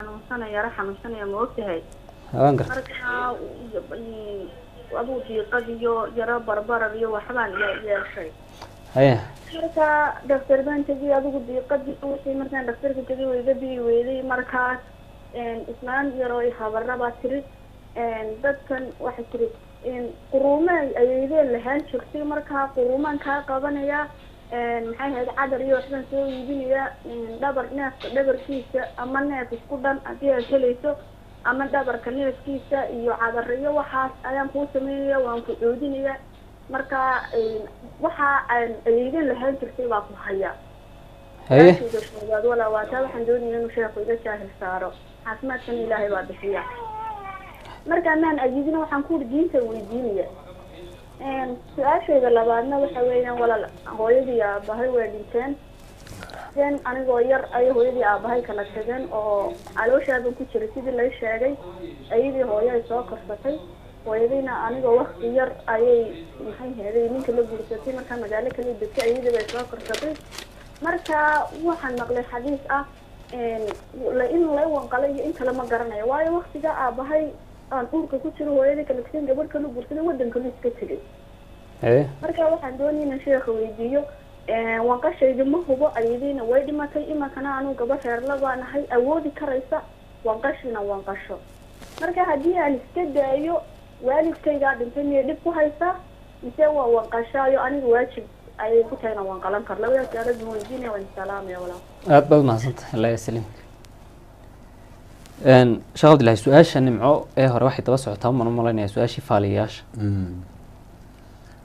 yaro xanuunsanaya ma ogtahay? Waan garta marka aduu diiqad iyo yaro barbarar iyo waxbaan ye- yeeshay. Haye marka dhaktar baan tegay adigu diiqadii wixii markaan dhaktarka tegay way iga digi weyday markaas islaan yaroo habara baa tiri. Dadkan waxay tiri quruume ayeydeen lahaan jirtay markaa quruumaan kaa qabanaya maxay ahayd cadar iyo waxbaan soo iibinaya dhabar neefka dhabarkiisa ama neef isku dhan haddii aad helayso ama dhabarka neefkiisa iyo cadar iyo waxaas ayaan kuu sameynaya waan ku coodinaya. Marka waxa aan ayeydeen lahaan jirtay baa ku haya. Haye. Taasayda koowaad walaa waa taa waxaan doonaya inuu sheekhu iga jaahil saaro. Caafimaadkan ilaahay baa bixiya. Marka maan ayiidina waxaan ku diinta weydiinaya su'aashayda labaadna waxa weeyaan walaal. Hooyadii aabahay way dhinteen den anigoo yar ayay hooyadii aabahay kala tageen oo calooshaaban ku jiray. Sidii lay sheegay ayadii hooyahay soo korsatay hooyadiina anigoo wakti yar ayay maxay heeday ninka la guursatay markaa magaalo kala degtay ayadii bay soo korsatay. Marka waxaan maqlay xadiis ah in la wanqalay iyo in kale ma garanayo waayo waktiga aabahay aan uurka ku jiro hooyadii kala tageen gabadh kala guursaday waddankalu iska tegay haye marka waxaan doonaya inaan sheekha weydiiyo wanqashayda ma hubo ayadiina way dhimatay imankana anuu gabadh reerla baa nahay awoodi karaysa wanqashina wanqasho marka haddii aan iska daayo waalidkaygaa dhintay miyay dhib ku haysaa mise waa wanqashaayo aniga waajib ayay ku tahay inaan wanqalan karo labadaas ma weydiinaya waan salaamaya walaal aad baad mahadsantahay allah yaslim sheekh abdillahi su'aasha nimco ee hore waxay daba socotaa uman u malaynaya su'aashii faaliyayaasha.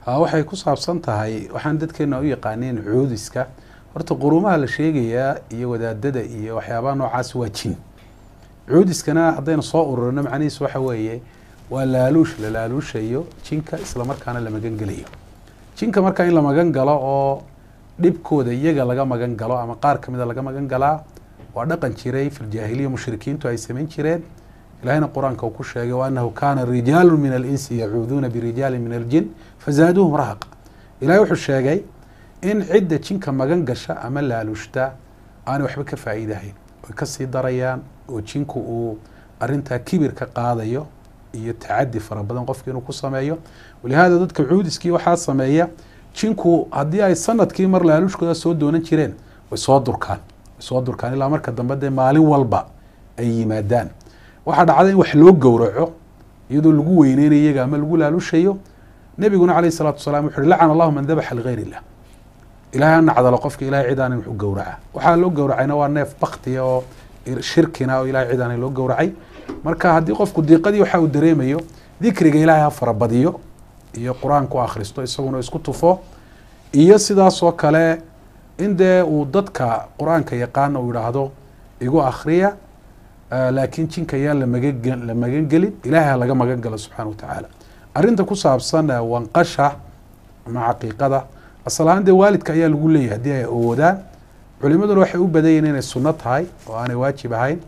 Ha waxay ku saabsan tahay waxaan dadkeena u yaqaaneen cuudiska. Horta qurumaha la sheegayaa iyo wadaadada iyo waxyaabaha noocaas waa jin. Cuudiskana haddaynu soo ururino macnihiis waxa weeye waa laaluush la laaluushayo jinka islamarkaana la magan gelayo jinka markaa in la magan galo oo dhibkooda iyaga laga magan galo ama qaar kamida laga magan galaa waa dhaqan jiray fi ljaahiliya mushrikiintu ay samayn jireen. Ilahayna qur'aanka uu ku sheegay waanahu kaana rijaalu min alinsi yacuuduuna birijaali min aljin fazaaduuhum rahaqa. Ilahay wuxuu sheegay in cidda jinka magan gasha ama laaluushta aanay waxba ka faa'iidahayn way ka sii darayaan oo jinku uu arintaa kibir ka qaadayo iyo tacadi fara badan qofki inuu ku sameeyo. Walihaada dadka cuudiskii waxaa sameeya jinku haddii ay sannadkii mar laaluushkooda soo doonan jireen way soo durkaan soo durkaan ilaa marka dambe dee maalin walba ay yimaadaan. Waxaa dhacda in wax loo gowraco iyadoo lagu weyneynayo ama lagu laalushayo. Nebiguna calayh salatu wasalaam wuxu uhi lacana allahu man dabaxa ligayr ilahay ha nacdalo qofka ilahay cid u gowraca waxaa loo gowracayna waa neef baktiya oo shirkina oo ilahay cid loo gowracay. Marka haddii qofku diiqadii waxa uu dareemayo dikriga ilaahay ha farabadiyo iyo qur'aanku akhristo isaguna isku tufo. Iyo sidaasoo kale in dee uu dadka qur'aanka yaqaana uu yidhaahdo igu akhriya laakiin jinka ayaan lamaga la magan gelin ilahay ha laga magan galo subxana wa tacaala. Arrinta ku saabsan wanqasha ama caqiiqada asal ahaan dee waalidka ayaa lagu leeyahay haddii ay awoodaan. Culimaduna waxay u badanyihin inay sunno tahay oo aanay waajib ahayn.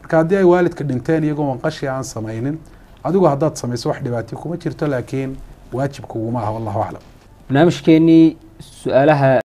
Marka haddii ay waalidka dhinteen iyagoo wanqashii aan samaynin adigu haddaad samayso wax dhibaatay kuma jirto laakiin waajib kuguma aha wallahu aclam. Barnaamijkeenii su'aalaha